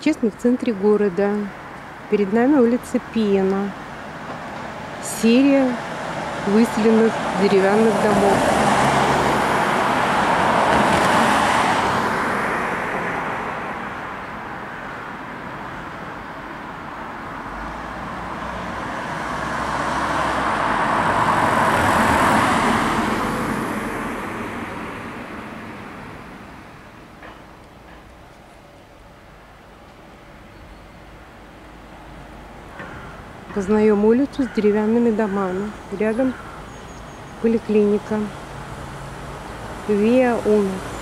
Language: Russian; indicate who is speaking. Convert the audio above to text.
Speaker 1: Сейчас мы в центре города. Перед нами улица Пена. Серия выселенных деревянных домов. Познаем улицу с деревянными домами. Рядом поликлиника. Виа Унус.